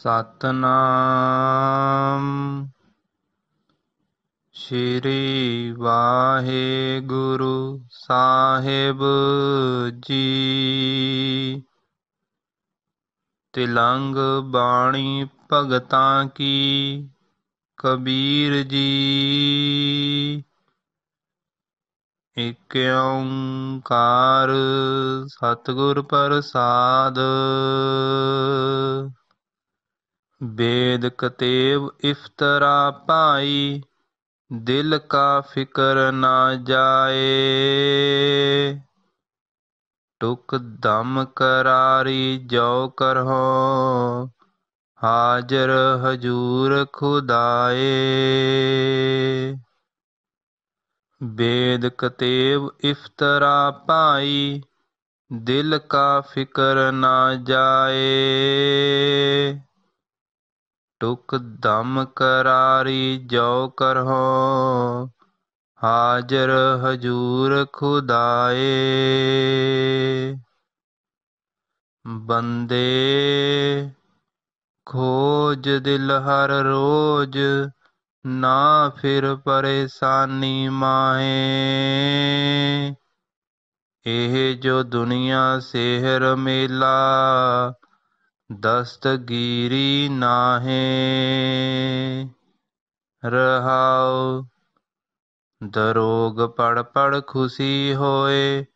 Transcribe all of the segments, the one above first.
ਸਤਨਾਮ। ਸ਼੍ਰੀ ਵਾਹਿਗੁਰੂ ਸਾਹਿਬ ਜੀ। ਤਿਲੰਗ ਬਾਣੀ ਭਗਤਾਂ ਕੀ ਕਬੀਰ ਜੀ। ਇਕ ਓੰਕਾਰ ਸਤਿਗੁਰ ਪ੍ਰਸਾਦ। ਵੇਦ ਕਤੇਬ ਇਫਤਰਾ ਭਾਈ, ਦਿਲ ਕਾ ਫਿਕਰ ਨਾ ਜਾਏ। ਟੁਕ ਦਮ ਕਰਾਰੀ ਜੋ ਕਰਹੋ, ਹਾਜ਼ਰ ਹਜੂਰ ਖੁਦਾਏ। ਵੇਦ ਕਤੇਬ ਇਫਤਰਾ ਭਾਈ, ਦਿਲ ਕਾ ਫਿਕਰ ਨਾ ਜਾਏ। ਟੁਕ ਦਮ ਕਰਾਰੀ ਜੋ ਕਰਹੋ, ਹਾਜ਼ਰ ਹਜੂਰ ਖੁਦਾਏ। ਬੰਦੇ ਖੋਜ ਦਿਲ ਹਰ ਰੋਜ, ਨਾ ਫਿਰ ਪਰੇਸ਼ਾਨੀ ਮਾਏ ਇਹ ਜੋ ਦੁਨੀਆ ਸੇਹਰ ਮੇਲਾ दस्तगिरी नाहे। रहाओ। दरोग पड़ पड़ खुशी होए।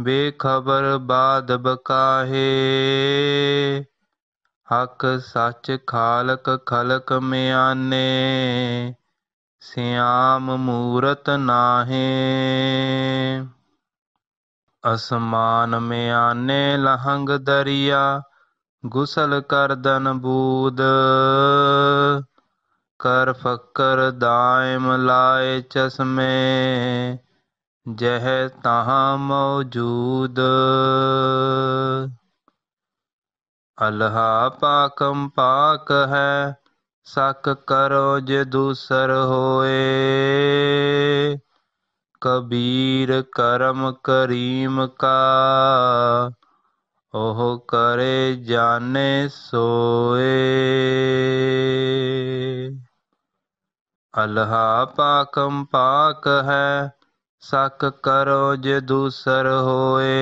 बेखबर बाद बकाहे। हक सच खालक खलक में आने श्याम मूरत नाहे। असमान में आने लहंग दरिया। ਗੁਸਲ ਕਰਦਨ ਬੂਦ ਕਰ ਫਕਰ ਦਾਇਮ ਲਾਏ ਚਸ਼ਮੇ ਜਹ ਤਹਾਂ ਮੌਜੂਦ ਅਲਹਾ ਪਾਕਮ ਪਾਕ ਹੈ ਸਕ ਕਰੋ ਜੇ ਦੂਸਰ ਹੋਏ ਕਬੀਰ ਕਰਮ ਕਰੀਮ ਕਾ ਉਹ ਕਰੇ ਜਾਣੇ ਸੋਏ। ਅਲਹਾ ਪਾਕਮ ਪਾਕ ਹੈ ਸਕ ਕਰੋ ਜੇ ਦੂਸਰ ਹੋਏ।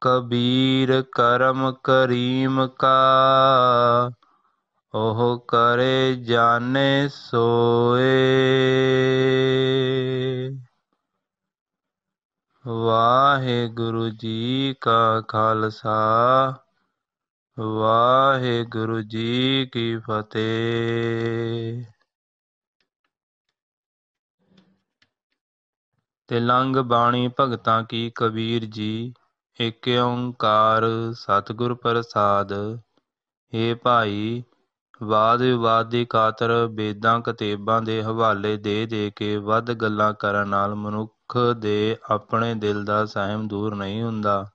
ਕਬੀਰ ਕਰਮ ਕਰੀਮ ਕਾ, ਉਹ ਕਰੇ ਜਾਣੇ ਸੋਏ। ਵਾਹਿਗੁਰੂ ਜੀ ਕਾ ਖਾਲਸਾ, ਵਾਹਿਗੁਰੂ ਜੀ ਕੀ ਫਤਿਹ। ਤਿਲੰਗ ਬਾਣੀ ਭਗਤਾਂ ਕੀ ਕਬੀਰ ਜੀ, ਏਕ ਓੰਕਾਰ ਸਤਿਗੁਰ ਪ੍ਰਸਾਦ। ਏ ਭਾਈ ਵਾਦ ਵਿਵਾਦ ਦੀ ਖਾਤਰ ਵੇਦਾਂ, ਕਤੇਬਾਂ ਦੇ ਹਵਾਲੇ ਦੇ ਦੇ ਕੇ ਵੱਧ ਗੱਲਾਂ ਕਰਨ ਨਾਲ ਮਨੁੱਖ ਦੇ ਆਪਣੇ ਦਿਲ ਦਾ ਸਹਿਮ ਦੂਰ ਨਹੀਂ ਹੁੰਦਾ।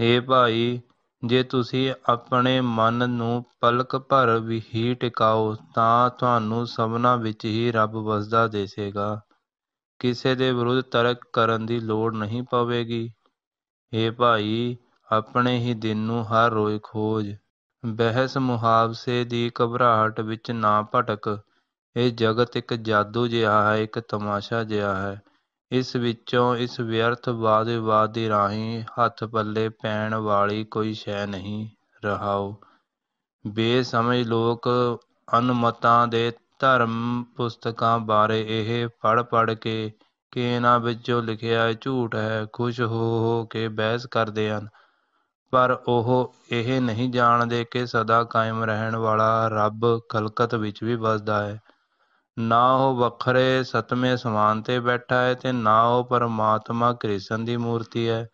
ਏ ਭਾਈ, ਜੇ ਤੁਸੀਂ ਆਪਣੇ ਮਨ ਨੂੰ ਪਲਕ ਭਰ ਵੀ ਹੀ ਟਿਕਾਓ, ਤਾਂ ਤੁਹਾਨੂੰ ਸਭਨਾ ਵਿੱਚ ਹੀ ਰੱਬ ਵਸਦਾ ਦਿਸੇਗਾ। ਕਿਸੇ ਦੇ ਵਿਰੁੱਧ ਤਰਕ ਕਰਨ ਦੀ ਲੋੜ ਨਹੀਂ ਪਵੇਗੀ। ਏ ਭਾਈ, ਆਪਣੇ ਹੀ ਦਿਨ ਨੂੰ ਹਰ ਰੋਜ਼ ਖੋਜ। ਬਹਿਸ ਮੁਹਾਵਸੇ ਦੀ ਘਬਰਾਹਟ ਵਿੱਚ ਨਾ ਭਟਕ। ਇਹ ਜਗਤ ਇੱਕ ਜਾਦੂ ਜਿਹਾ ਹੈ, ਇੱਕ ਤਮਾਸ਼ਾ ਜਿਹਾ ਹੈ। ਇਸ ਵਿੱਚੋਂ ਇਸ ਵਿਅਰਥ ਵਾਦ ਵਿਵਾਦ ਦੀ ਰਾਹੀਂ ਹੱਥ ਪੱਲੇ ਪੈਣ ਵਾਲੀ ਕੋਈ ਸ਼ੈ ਨਹੀਂ ਰਹਾਓ ਬੇਸਮਝ ਲੋਕ ਅਨਮਤਾਂ ਦੇ ਧਰਮ ਪੁਸਤਕਾਂ ਬਾਰੇ ਇਹ ਪੜ੍ਹ ਪੜ੍ਹ ਕੇ ਕਿ ਇਹਨਾਂ ਵਿੱਚ ਲਿਖਿਆ ਝੂਠ ਹੈ, ਖੁਸ਼ ਹੋ ਹੋ ਕੇ ਬਹਿਸ ਕਰਦੇ ਹਨ। ਪਰ ਉਹ ਇਹ ਨਹੀਂ ਜਾਣਦੇ ਕਿ ਸਦਾ ਕਾਇਮ ਰਹਿਣ ਵਾਲਾ ਰੱਬ ਖਲਕਤ ਵਿੱਚ ਵੀ ਵਸਦਾ ਹੈ। ਨਾ ਉਹ ਵੱਖਰੇ ਸਤਵੇਂ ਸਮਾਨ ਤੇ ਬੈਠਾ ਹੈ ਤੇ ਨਾ ਉਹ ਪਰਮਾਤਮਾ ਕ੍ਰਿਸ਼ਨ ਦੀ ਮੂਰਤੀ ਹੈ।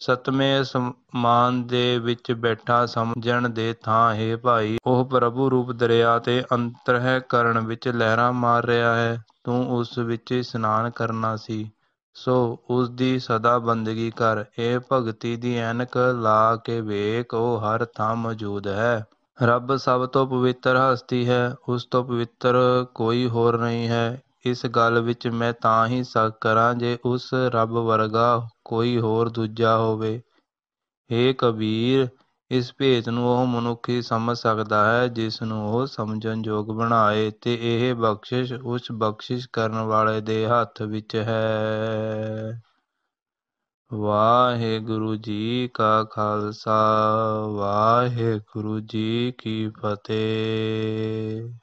ਸਤਵੇਂ ਸਮਾਨ ਦੇ ਵਿੱਚ ਬੈਠਾ ਸਮਝਣ ਦੇ ਥਾਂ, ਹੈ ਭਾਈ, ਉਹ ਪ੍ਰਭੂ ਰੂਪ ਦਰਿਆ ਤੇ ਅੰਤਰਹਿ ਕਰਨ ਵਿੱਚ ਲਹਿਰਾਂ ਮਾਰ ਰਿਹਾ ਹੈ। ਤੂੰ ਉਸ ਵਿੱਚ ਇਸ਼ਨਾਨ ਕਰਨਾ ਸੀ। ਸੋ ਉਸ ਦੀ ਸਦਾ ਬੰਦਗੀ ਕਰ, ਇਹ ਭਗਤੀ ਦੀ ਐਨਕ ਲਾ ਕੇ ਵੇਖ, ਉਹ ਹਰ ਥਾਂ ਮੌਜੂਦ ਹੈ। ਰੱਬ ਸਭ ਤੋਂ ਪਵਿੱਤਰ ਹਸਤੀ ਹੈ, ਉਸ ਤੋਂ ਪਵਿੱਤਰ ਕੋਈ ਹੋਰ ਨਹੀਂ ਹੈ। ਇਸ ਗੱਲ ਵਿੱਚ ਮੈਂ ਤਾਂ ਹੀ ਸ਼ੱਕ ਕਰਾਂ ਜੇ ਉਸ ਰੱਬ ਵਰਗਾ ਕੋਈ ਹੋਰ ਦੂਜਾ ਹੋਵੇ। ਏ ਕਬੀਰ ਇਸ ਭੇਤ ਨੂੰ ਉਹ ਮਨੁੱਖ ਹੀ ਸਮਝ ਸਕਦਾ ਹੈ ਜਿਸ ਨੂੰ ਉਹ ਸਮਝਣ ਯੋਗ ਬਣਾਏ ਤੇ ਇਹ ਬਖਸ਼ਿਸ਼ ਉਸ ਬਖਸ਼ਿਸ਼ ਕਰਨ ਵਾਲੇ ਦੇ ਹੱਥ ਵਿੱਚ ਹੈ। ਵਾਹਿਗੁਰੂ ਜੀ ਕਾ ਖਾਲਸਾ, ਵਾਹਿਗੁਰੂ ਜੀ ਕੀ ਫਤਿਹ।